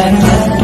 Amen.